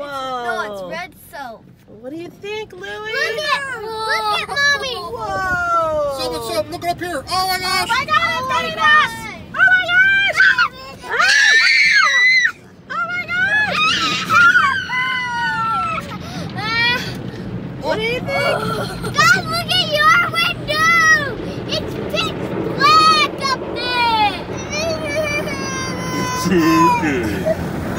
Whoa. No, it's red soap. What do you think, Louie? Look at, look at mommy. Whoa. Soap, soap, look up here. Oh my gosh. Oh my God, it's getting us. Oh my gosh! Ah! Oh my gosh! What do you think? Ah. Oh God, look at your window. It's pitch black up there. It's okay. It's okay.